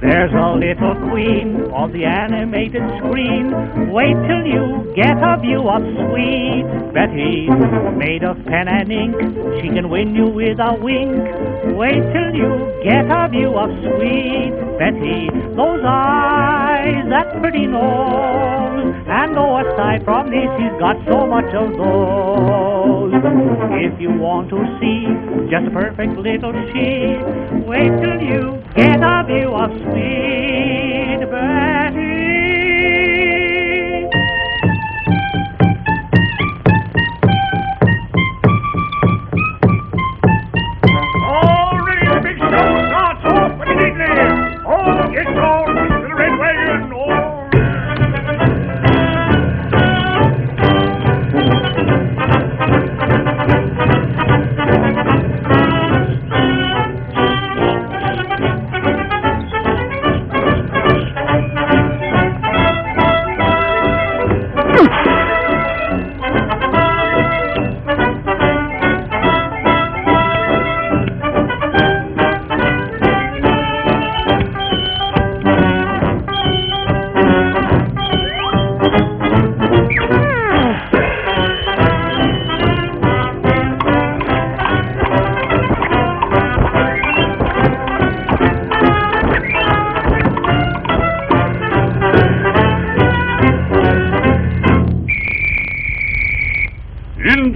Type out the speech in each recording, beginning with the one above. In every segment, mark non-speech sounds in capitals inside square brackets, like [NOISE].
There's a little queen on the animated screen. Wait till you get a view of sweet Betty. Made of pen and ink, she can win you with a wink. Wait till you get a view of sweet Betty. Those eyes, that pretty nose. And oh, aside from this, she's got so much of those. If you want to see just a perfect little she, wait till you get a view of sweet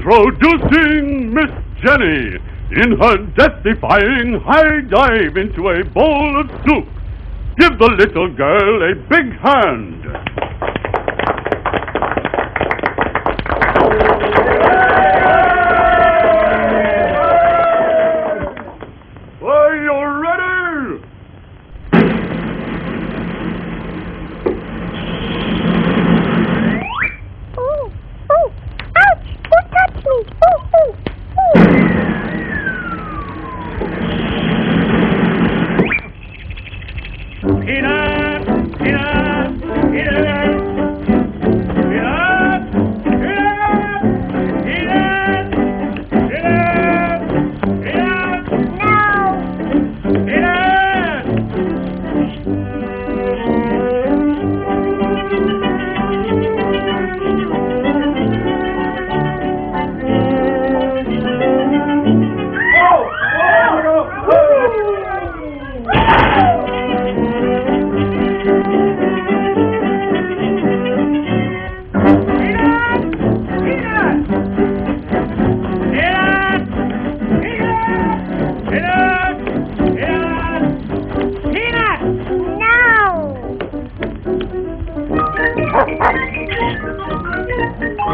Introducing Miss Jenny in her death-defying high dive into a bowl of soup. Give the little girl a big hand.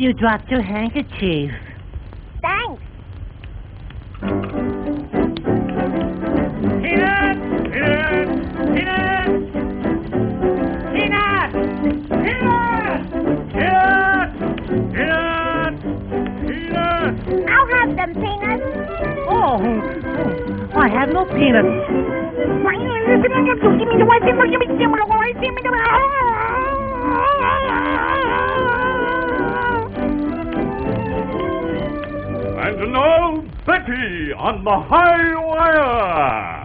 You dropped your handkerchief. Thanks. I'll have them peanuts. Oh, I have no peanuts. Give me the white. Give me the white on the high wire.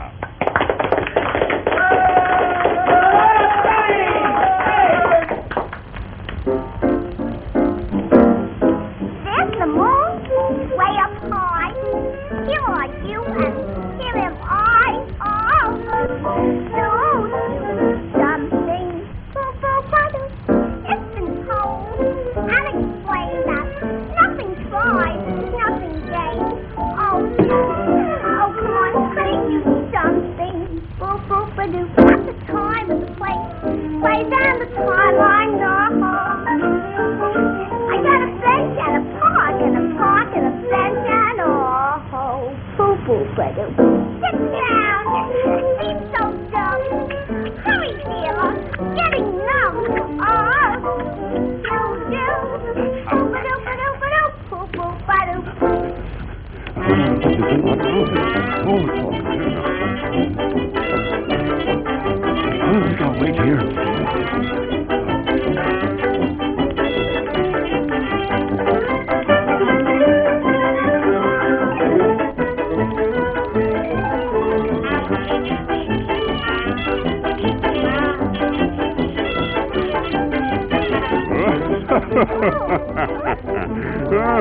ah,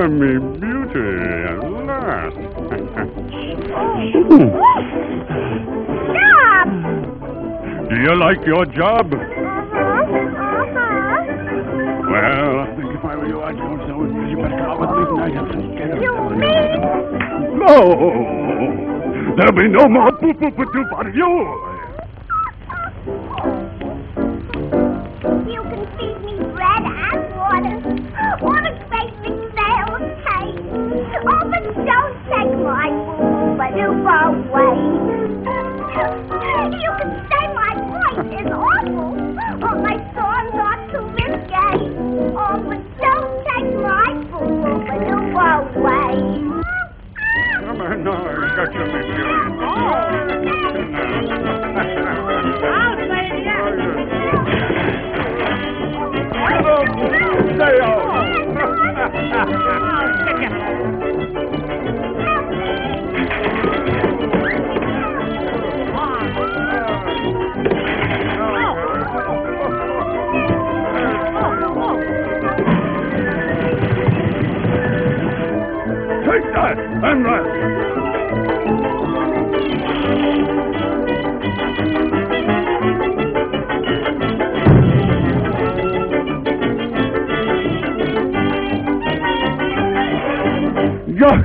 [LAUGHS] me beauty, at last. Stop! Do you like your job? Uh-huh. Uh-huh. Well, I think if I were you, I'd go so you better come with me tonight and get You mean? No! There'll be no more boop oop a doop out of you! You can feed me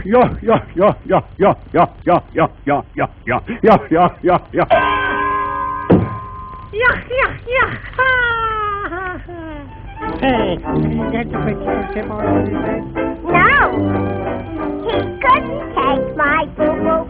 ja, ja, ja, ja, ja, ja, ja, ja, ja, ja, ja, ja, ja, ja, ja. Ja, ja, ja. Hey, can you get the picture of No. He couldn't take my boo-boo